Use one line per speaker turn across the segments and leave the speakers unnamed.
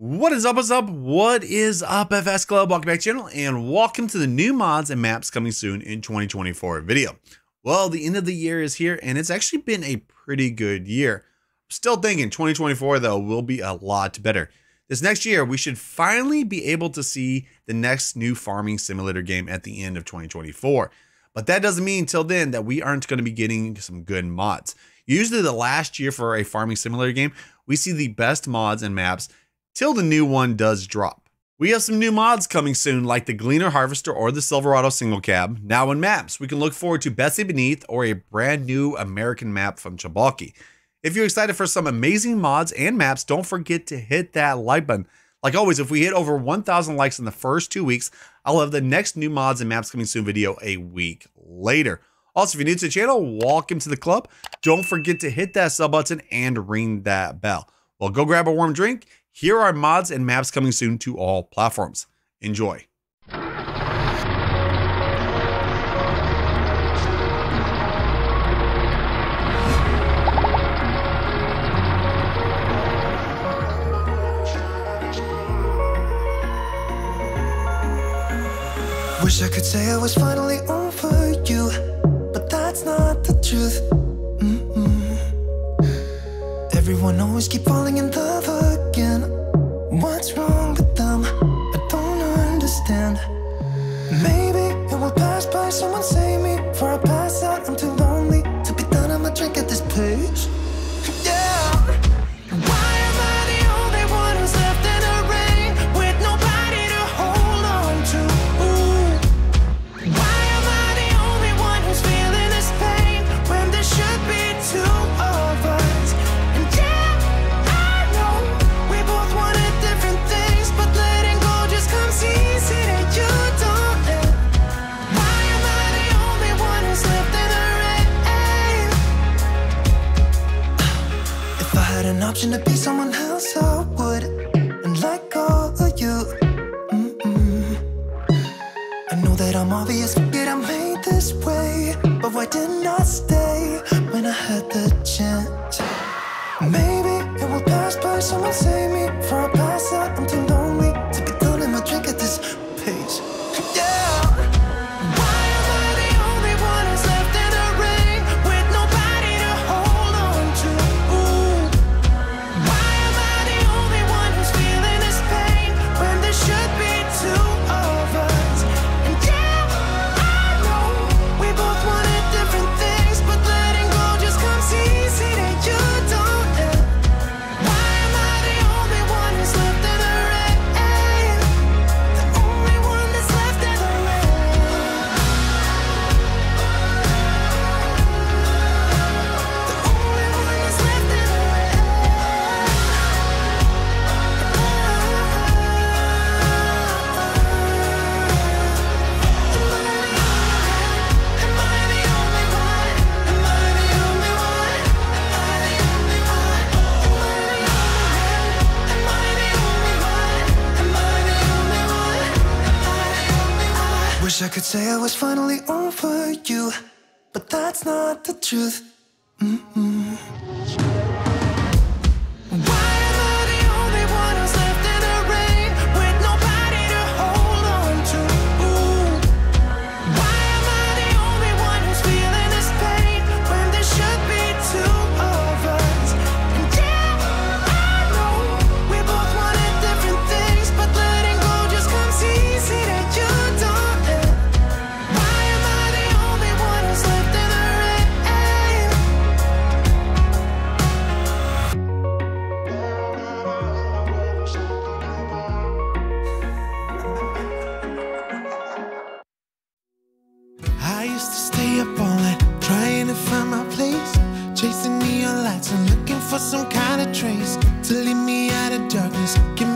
What is up, what's up, what is up, FS Club? Welcome back to channel, and welcome to the new mods and maps coming soon in 2024 video. Well, the end of the year is here, and it's actually been a pretty good year. Still thinking 2024, though, will be a lot better. This next year, we should finally be able to see the next new farming simulator game at the end of 2024. But that doesn't mean until then that we aren't going to be getting some good mods. Usually the last year for a farming simulator game, we see the best mods and maps till the new one does drop. We have some new mods coming soon, like the Gleaner Harvester or the Silverado Single Cab. Now in maps, we can look forward to Bessie Beneath or a brand new American map from Chabalki. If you're excited for some amazing mods and maps, don't forget to hit that like button. Like always, if we hit over 1,000 likes in the first two weeks, I'll have the next new mods and maps coming soon video a week later. Also, if you're new to the channel, welcome to the club. Don't forget to hit that sub button and ring that bell. Well, go grab a warm drink here are mods and maps coming soon to all platforms. Enjoy.
Wish I could say I was finally over you, but that's not the truth. Mm -mm. Everyone always keep falling in love option to be someone else, could say I was finally over you, but that's not the truth. Why
darkness. Give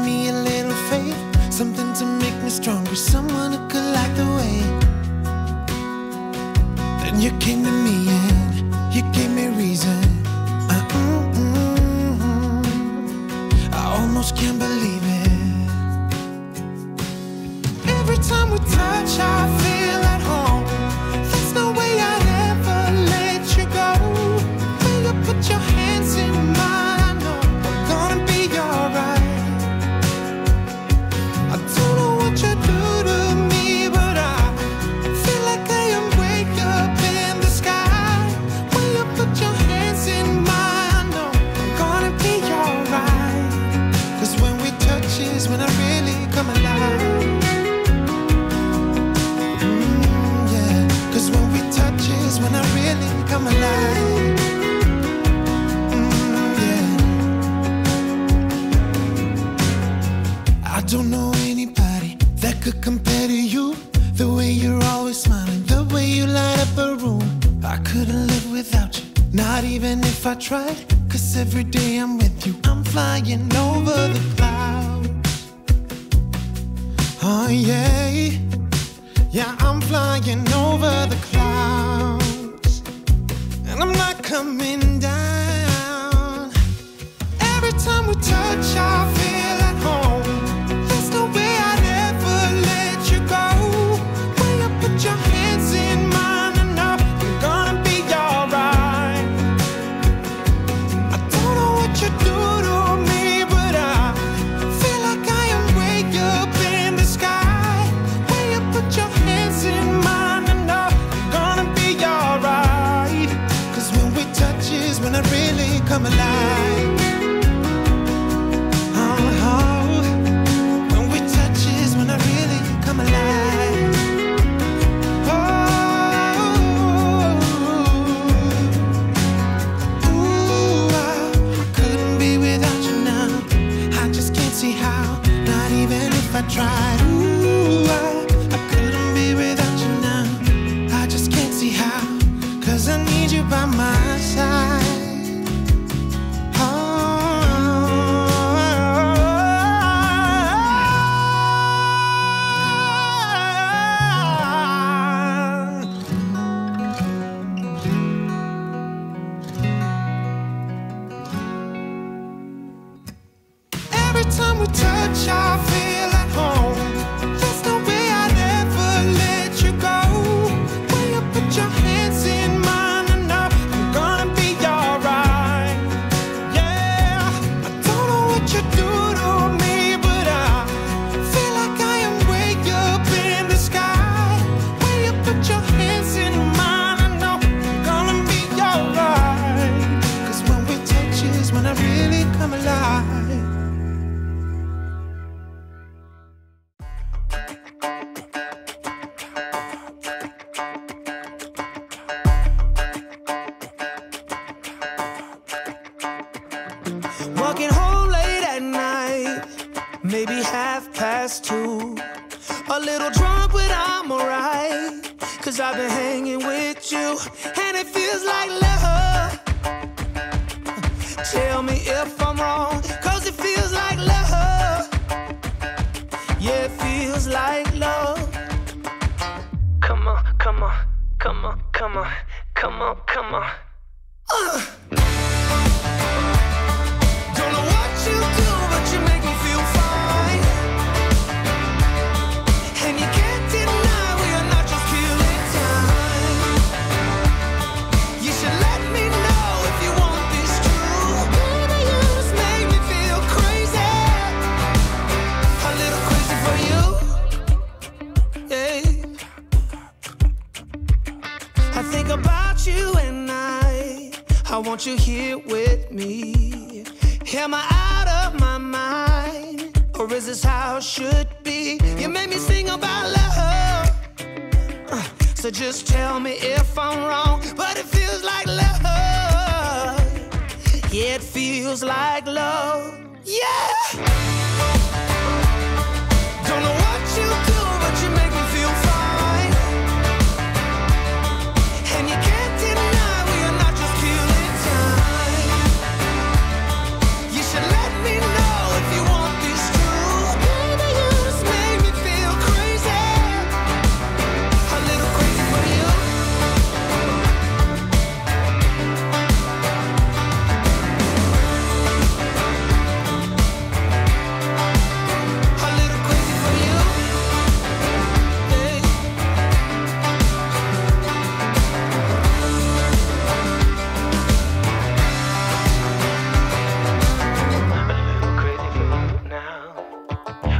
know
anybody that could compare to you. The way you're always smiling, the way you light up a room. I couldn't live without you, not even if I tried. Cause every day I'm with you, I'm flying over the clouds. Oh, yeah. Yeah, I'm flying over the clouds. We touch,
Walking home late at night, maybe half past two. A little drunk, but I'm alright. Cause I've been hanging with you, and it feels like love. Tell me if I'm wrong, cause it feels like love. Yeah, it feels like love. Come on, come on, come on, come on, come on, come on. Don't want you here with me. Am I out of my mind? Or is this how it should be? You made me sing about love. Uh, So just tell me if I'm wrong. But it feels like love. Yeah, it feels like love. Yeah!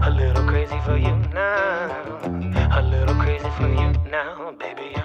A little crazy for you now. A little crazy for you now, baby.